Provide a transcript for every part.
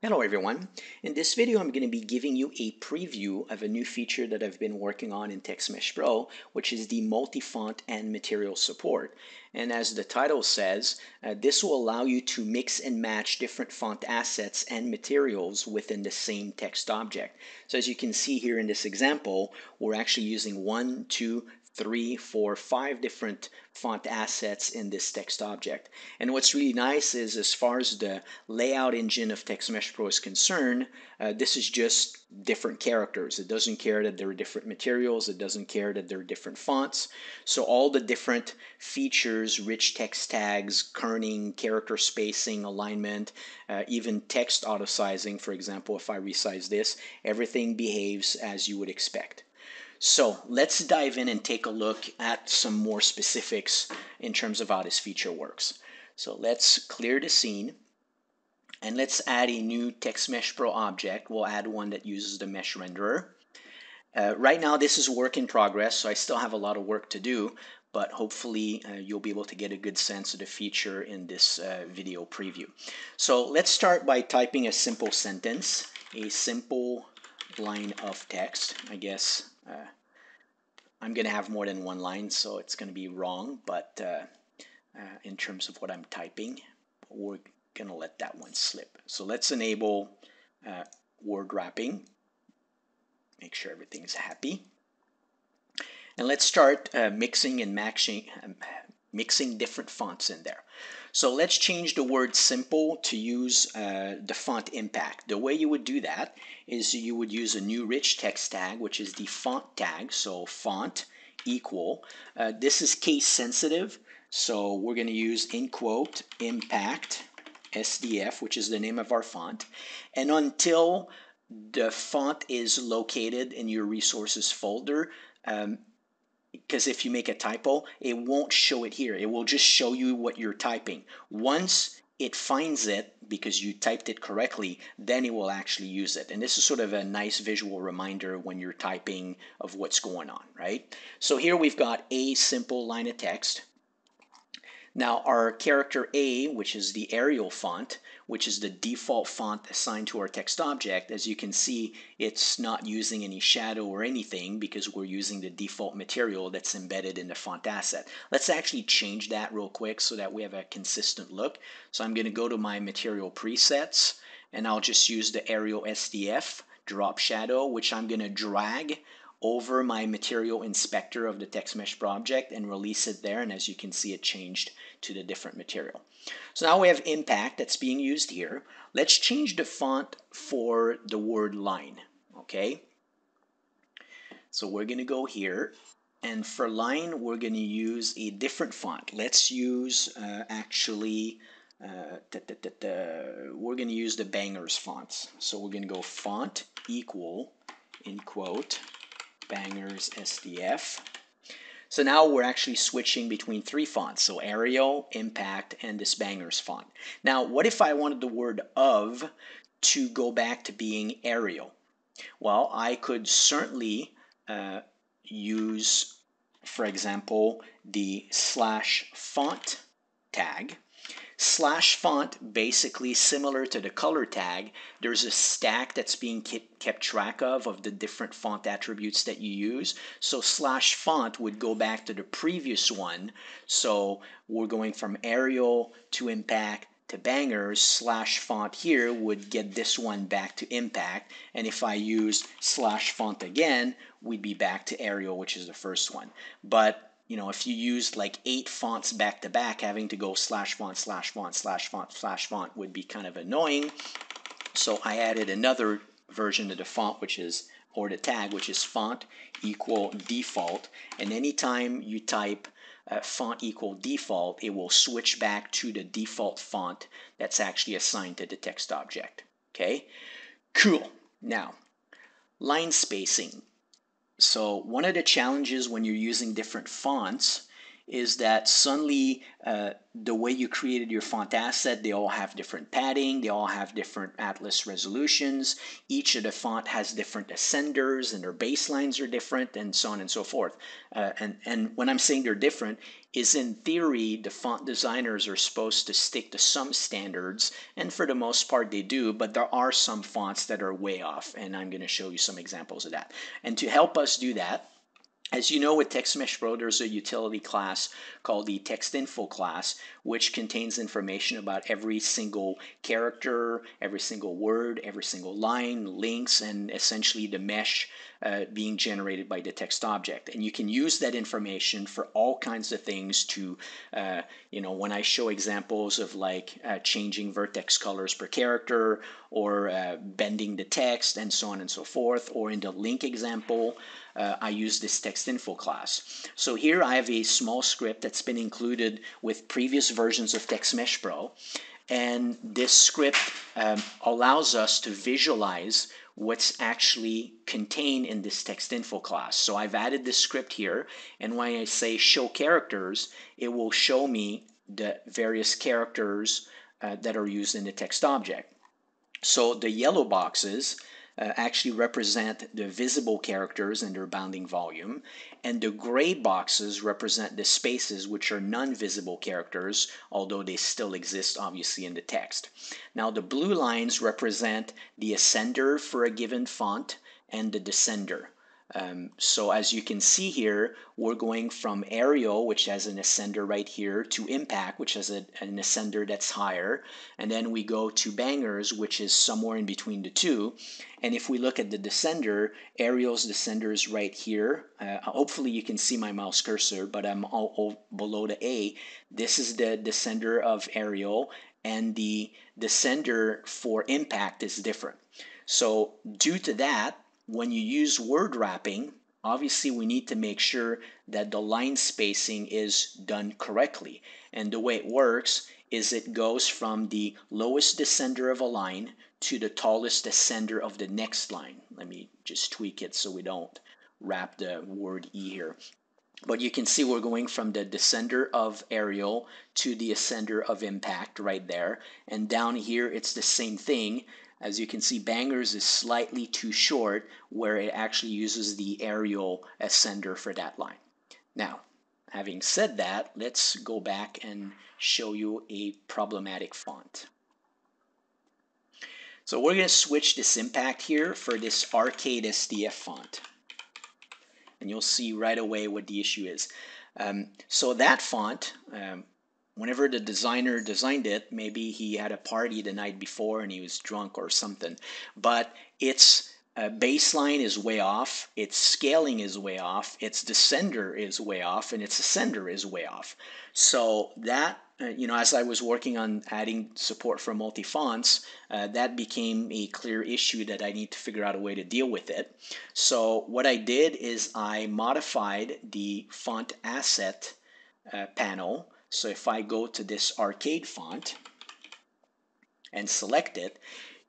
Hello everyone. In this video I'm going to be giving you a preview of a new feature that I've been working on in TextMesh Pro, which is the multi-font and material support. And as the title says, uh, this will allow you to mix and match different font assets and materials within the same text object. So as you can see here in this example, we're actually using one, two, three, four, five different font assets in this text object. And what's really nice is as far as the layout engine of TextMesh Pro is concerned, uh, this is just different characters. It doesn't care that there are different materials. It doesn't care that there are different fonts. So all the different features, rich text tags, kerning, character spacing, alignment, uh, even text auto sizing, for example, if I resize this, everything behaves as you would expect. So let's dive in and take a look at some more specifics in terms of how this feature works. So let's clear the scene and let's add a new text mesh Pro object. We'll add one that uses the mesh renderer. Uh, right now this is work in progress, so I still have a lot of work to do, but hopefully uh, you'll be able to get a good sense of the feature in this uh, video preview. So let's start by typing a simple sentence, a simple line of text, I guess uh, I'm going to have more than one line, so it's going to be wrong, but uh, uh, in terms of what I'm typing, we're going to let that one slip. So let's enable uh, word wrapping. Make sure everything's happy. And let's start uh, mixing and matching, um, mixing different fonts in there. So let's change the word simple to use uh, the font impact. The way you would do that is you would use a new rich text tag, which is the font tag. So font equal. Uh, this is case sensitive. So we're going to use in quote impact SDF, which is the name of our font. And until the font is located in your resources folder, um, because if you make a typo, it won't show it here. It will just show you what you're typing. Once it finds it because you typed it correctly, then it will actually use it. And this is sort of a nice visual reminder when you're typing of what's going on, right? So here we've got a simple line of text. Now our character A, which is the Arial font, which is the default font assigned to our text object, as you can see, it's not using any shadow or anything because we're using the default material that's embedded in the font asset. Let's actually change that real quick so that we have a consistent look. So I'm going to go to my material presets and I'll just use the Arial SDF drop shadow, which I'm going to drag over my material inspector of the text mesh Pro object and release it there. And as you can see, it changed to the different material. So now we have impact that's being used here. Let's change the font for the word line, okay? So we're going to go here. And for line, we're going to use a different font. Let's use uh, actually, uh, da, da, da, we're going to use the bangers fonts. So we're going to go font equal, in quote, bangers SDF. So now we're actually switching between three fonts. So Arial, Impact, and this Bangers font. Now, what if I wanted the word of to go back to being Arial? Well, I could certainly uh, use, for example, the slash font tag Slash font, basically similar to the color tag, there's a stack that's being kept track of of the different font attributes that you use. So slash font would go back to the previous one. So we're going from Arial to Impact to bangers slash font here would get this one back to impact and if I use slash font again we'd be back to Arial which is the first one but you know, if you used like eight fonts back to back, having to go slash font, slash font, slash font, slash font would be kind of annoying. So I added another version of the font, which is, or the tag, which is font equal default. And anytime you type uh, font equal default, it will switch back to the default font that's actually assigned to the text object. Okay, cool. Now, line spacing. So one of the challenges when you're using different fonts is that suddenly uh, the way you created your font asset, they all have different padding, they all have different atlas resolutions. Each of the font has different ascenders and their baselines are different and so on and so forth. Uh, and, and when I'm saying they're different, is in theory, the font designers are supposed to stick to some standards, and for the most part they do, but there are some fonts that are way off, and I'm going to show you some examples of that. And to help us do that, as you know with TextMesh Pro, there's a utility class called the TextInfo class, which contains information about every single character, every single word, every single line, links, and essentially the mesh uh, being generated by the text object. And you can use that information for all kinds of things to, uh, you know, when I show examples of like uh, changing vertex colors per character or uh, bending the text and so on and so forth, or in the link example, uh, I use this text info class. So here I have a small script that's been included with previous versions of TextMesh Pro. And this script um, allows us to visualize what's actually contained in this text info class. So I've added this script here, and when I say show characters, it will show me the various characters uh, that are used in the text object. So the yellow boxes uh, actually represent the visible characters and their bounding volume, and the gray boxes represent the spaces which are non-visible characters, although they still exist obviously in the text. Now the blue lines represent the ascender for a given font and the descender. Um, so as you can see here, we're going from Arial, which has an ascender right here, to Impact, which has a, an ascender that's higher. And then we go to Bangers, which is somewhere in between the two. And if we look at the descender, Arial's descender is right here. Uh, hopefully you can see my mouse cursor, but I'm all, all below the A. This is the descender of Arial, and the descender for Impact is different. So due to that, when you use word wrapping, obviously we need to make sure that the line spacing is done correctly. And the way it works is it goes from the lowest descender of a line to the tallest ascender of the next line. Let me just tweak it so we don't wrap the word E here. But you can see we're going from the descender of Arial to the ascender of impact right there. And down here, it's the same thing. As you can see, Bangers is slightly too short where it actually uses the Arial ascender for that line. Now, having said that, let's go back and show you a problematic font. So we're going to switch this impact here for this Arcade SDF font. And you'll see right away what the issue is. Um, so that font, um, whenever the designer designed it, maybe he had a party the night before and he was drunk or something. But its uh, baseline is way off, its scaling is way off, its descender is way off, and its ascender is way off. So that uh, you know, as I was working on adding support for multi fonts, uh, that became a clear issue that I need to figure out a way to deal with it. So what I did is I modified the font asset uh, panel so if I go to this arcade font and select it,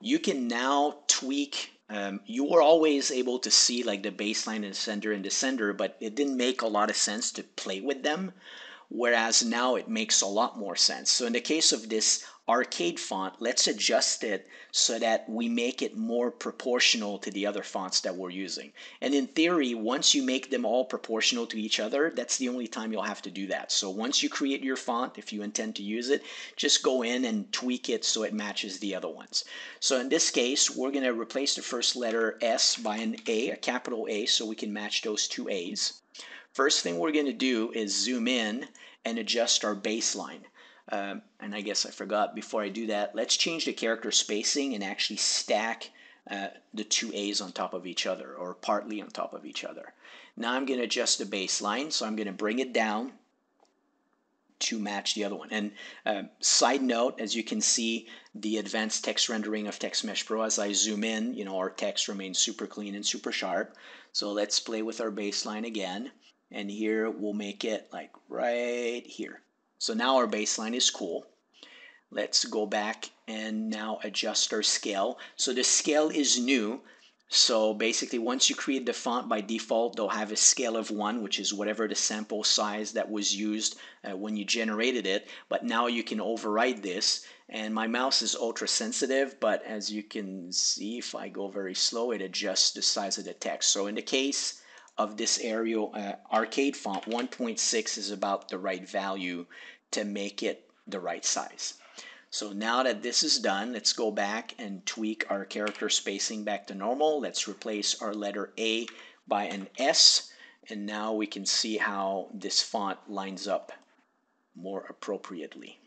you can now tweak um, you were always able to see like the baseline and ascender and descender, but it didn't make a lot of sense to play with them. Whereas now it makes a lot more sense. So in the case of this arcade font, let's adjust it so that we make it more proportional to the other fonts that we're using. And in theory, once you make them all proportional to each other, that's the only time you'll have to do that. So once you create your font, if you intend to use it, just go in and tweak it so it matches the other ones. So in this case, we're going to replace the first letter S by an A, a capital A, so we can match those two A's. First thing we're going to do is zoom in and adjust our baseline. Um, and I guess I forgot before I do that, let's change the character spacing and actually stack uh, the two A's on top of each other or partly on top of each other. Now I'm going to adjust the baseline, so I'm going to bring it down to match the other one. And uh, side note, as you can see, the advanced text rendering of TextMesh Pro, as I zoom in, you know, our text remains super clean and super sharp. So let's play with our baseline again. And here we'll make it like right here. So now our baseline is cool. Let's go back and now adjust our scale. So the scale is new. So basically, once you create the font by default, they'll have a scale of one, which is whatever the sample size that was used uh, when you generated it. But now you can override this. And my mouse is ultra sensitive, but as you can see, if I go very slow, it adjusts the size of the text. So in the case of this Arial uh, arcade font, 1.6 is about the right value to make it the right size. So now that this is done, let's go back and tweak our character spacing back to normal. Let's replace our letter A by an S. And now we can see how this font lines up more appropriately.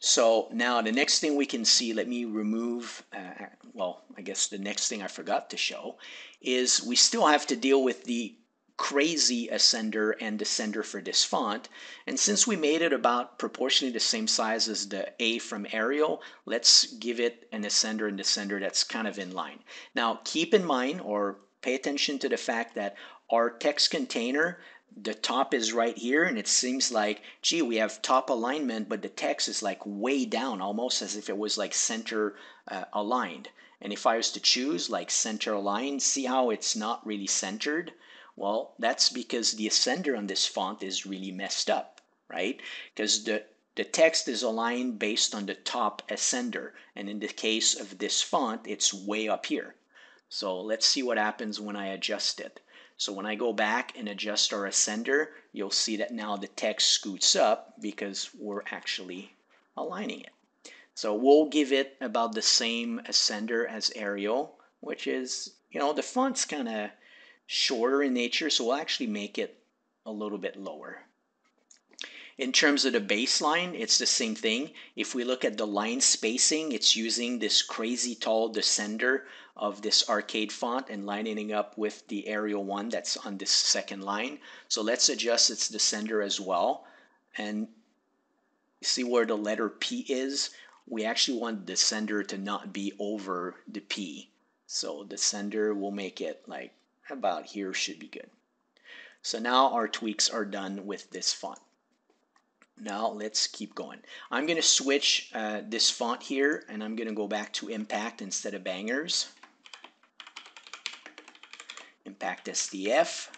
So now the next thing we can see, let me remove, uh, well, I guess the next thing I forgot to show is we still have to deal with the crazy ascender and descender for this font. And since we made it about proportionally the same size as the A from Arial, let's give it an ascender and descender that's kind of in line. Now keep in mind or pay attention to the fact that our text container the top is right here and it seems like gee we have top alignment but the text is like way down almost as if it was like center uh, aligned and if I was to choose like center aligned see how it's not really centered well, that's because the ascender on this font is really messed up, right? Because the, the text is aligned based on the top ascender. And in the case of this font, it's way up here. So let's see what happens when I adjust it. So when I go back and adjust our ascender, you'll see that now the text scoots up because we're actually aligning it. So we'll give it about the same ascender as Arial, which is, you know, the font's kind of shorter in nature, so we'll actually make it a little bit lower. In terms of the baseline, it's the same thing. If we look at the line spacing, it's using this crazy tall descender of this arcade font and lining up with the Arial one that's on this second line. So let's adjust its descender as well. And see where the letter P is? We actually want the descender to not be over the P. So the sender will make it like about here should be good. So now our tweaks are done with this font. Now let's keep going. I'm going to switch uh, this font here and I'm going to go back to Impact instead of Bangers. Impact SDF.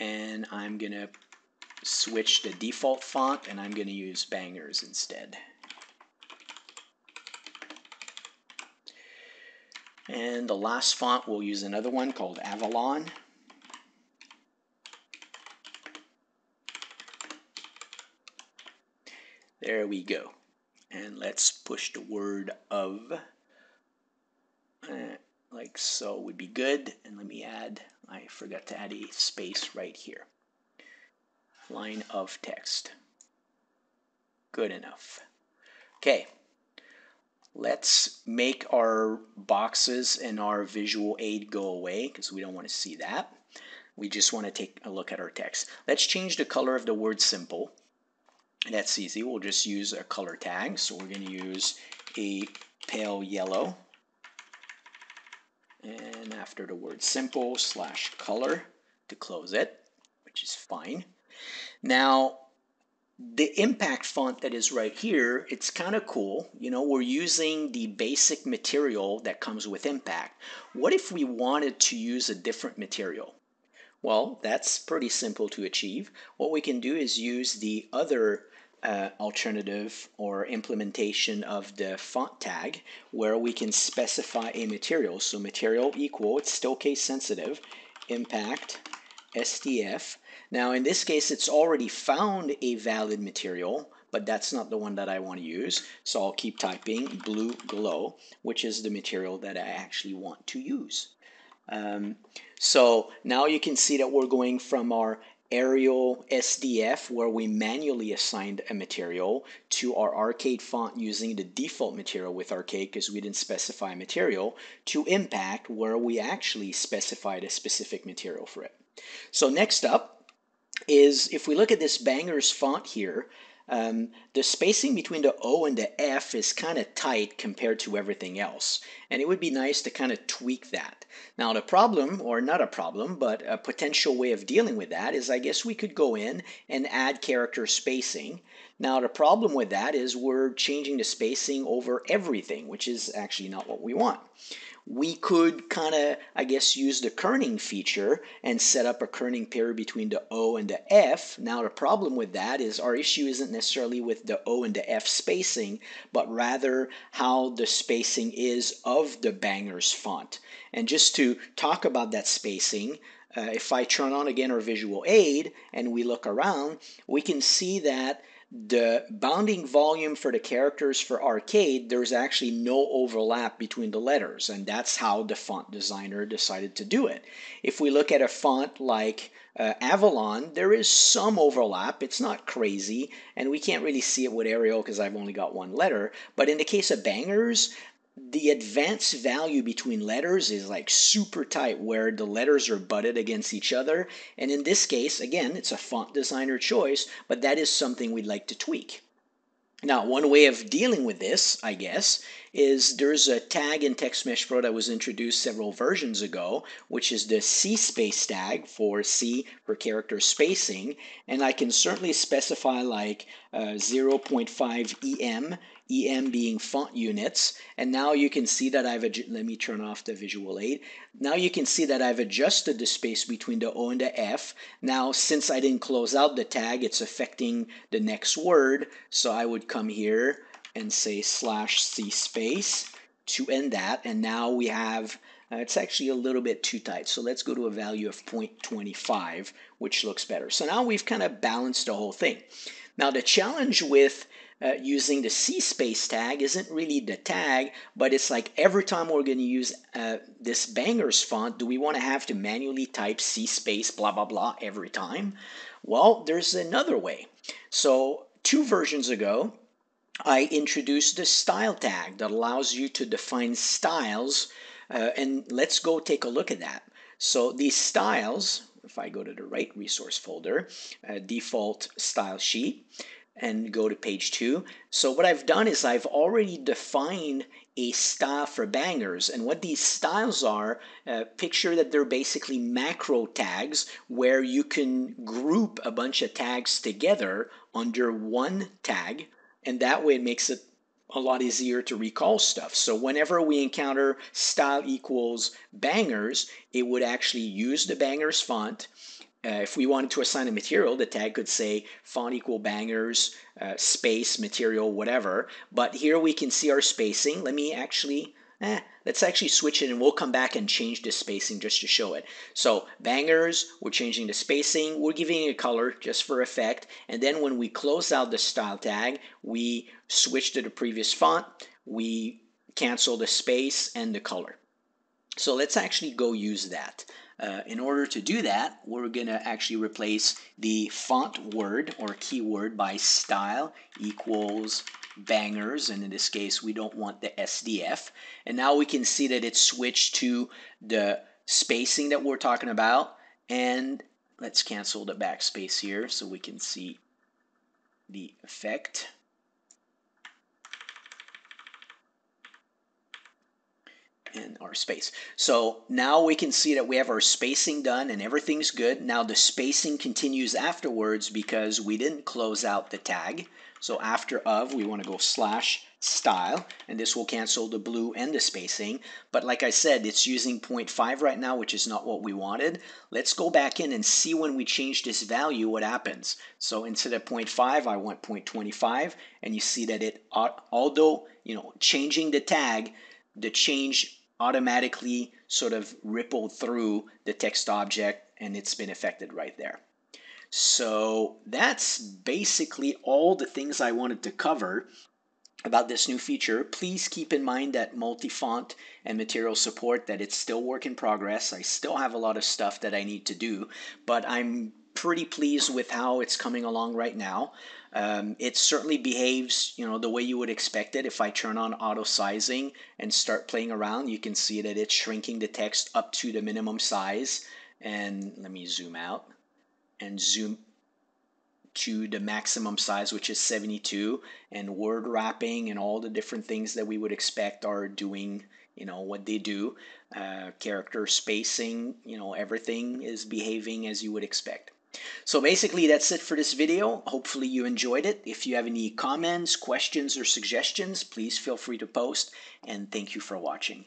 And I'm going to switch the default font and I'm going to use Bangers instead. And the last font, we'll use another one called Avalon. There we go. And let's push the word of, uh, like so would be good. And let me add, I forgot to add a space right here. Line of text. Good enough. Okay, Let's make our boxes and our visual aid go away because we don't want to see that. We just want to take a look at our text. Let's change the color of the word simple. That's easy. We'll just use a color tag. So we're going to use a pale yellow. And after the word simple slash color to close it, which is fine. Now, the impact font that is right here, it's kind of cool. You know, we're using the basic material that comes with impact. What if we wanted to use a different material? Well, that's pretty simple to achieve. What we can do is use the other uh, alternative or implementation of the font tag where we can specify a material. So material equal, it's still case sensitive, impact SDF now in this case, it's already found a valid material, but that's not the one that I want to use. So I'll keep typing blue glow, which is the material that I actually want to use. Um, so now you can see that we're going from our Arial SDF where we manually assigned a material to our arcade font using the default material with arcade because we didn't specify material to impact where we actually specified a specific material for it. So next up, is if we look at this bangers font here, um, the spacing between the O and the F is kind of tight compared to everything else. And it would be nice to kind of tweak that. Now the problem, or not a problem, but a potential way of dealing with that is I guess we could go in and add character spacing. Now the problem with that is we're changing the spacing over everything, which is actually not what we want we could kind of, I guess, use the kerning feature and set up a kerning pair between the O and the F. Now, the problem with that is our issue isn't necessarily with the O and the F spacing, but rather how the spacing is of the bangers font. And just to talk about that spacing, uh, if I turn on again our visual aid and we look around, we can see that the bounding volume for the characters for arcade, there's actually no overlap between the letters, and that's how the font designer decided to do it. If we look at a font like uh, Avalon, there is some overlap. It's not crazy, and we can't really see it with Arial because I've only got one letter. But in the case of Bangers, the advanced value between letters is like super tight where the letters are butted against each other. And in this case, again, it's a font designer choice, but that is something we'd like to tweak. Now, one way of dealing with this, I guess, is there's a tag in TextMesh Pro that was introduced several versions ago, which is the C space tag for C for character spacing. And I can certainly specify like uh, 0.5 EM EM being font units. And now you can see that I've, let me turn off the visual aid. Now you can see that I've adjusted the space between the O and the F. Now, since I didn't close out the tag, it's affecting the next word. So I would come here and say slash C space to end that. And now we have, uh, it's actually a little bit too tight. So let's go to a value of 0.25, which looks better. So now we've kind of balanced the whole thing. Now the challenge with uh, using the C space tag isn't really the tag, but it's like every time we're going to use uh, this bangers font, do we want to have to manually type C space blah blah blah every time? Well, there's another way. So two versions ago, I introduced the style tag that allows you to define styles, uh, and let's go take a look at that. So these styles, if I go to the right resource folder, uh, default style sheet, and go to page two. So what I've done is I've already defined a style for bangers. And what these styles are, uh, picture that they're basically macro tags where you can group a bunch of tags together under one tag. And that way it makes it a lot easier to recall stuff. So whenever we encounter style equals bangers, it would actually use the bangers font uh, if we wanted to assign a material, the tag could say font equal bangers, uh, space, material, whatever. But here we can see our spacing. Let me actually, eh, let's actually switch it and we'll come back and change the spacing just to show it. So bangers, we're changing the spacing. We're giving it a color just for effect. And then when we close out the style tag, we switch to the previous font. We cancel the space and the color. So let's actually go use that. Uh, in order to do that, we're going to actually replace the font word or keyword by style equals bangers. And in this case, we don't want the SDF. And now we can see that it's switched to the spacing that we're talking about. And let's cancel the backspace here so we can see the effect. in our space. So now we can see that we have our spacing done and everything's good. Now the spacing continues afterwards because we didn't close out the tag. So after of, we want to go slash style, and this will cancel the blue and the spacing. But like I said, it's using 0.5 right now, which is not what we wanted. Let's go back in and see when we change this value, what happens. So instead of 0.5, I want 0.25, and you see that it, although, you know, changing the tag, the change automatically sort of ripple through the text object and it's been affected right there. So that's basically all the things I wanted to cover about this new feature. Please keep in mind that multi-font and material support that it's still work in progress. I still have a lot of stuff that I need to do, but I'm pretty pleased with how it's coming along right now. Um, it certainly behaves, you know, the way you would expect it. If I turn on auto sizing and start playing around, you can see that it's shrinking the text up to the minimum size. And let me zoom out and zoom to the maximum size, which is 72, and word wrapping and all the different things that we would expect are doing, you know, what they do. Uh, character spacing, you know, everything is behaving as you would expect. So basically that's it for this video. Hopefully you enjoyed it. If you have any comments, questions, or suggestions, please feel free to post. And thank you for watching.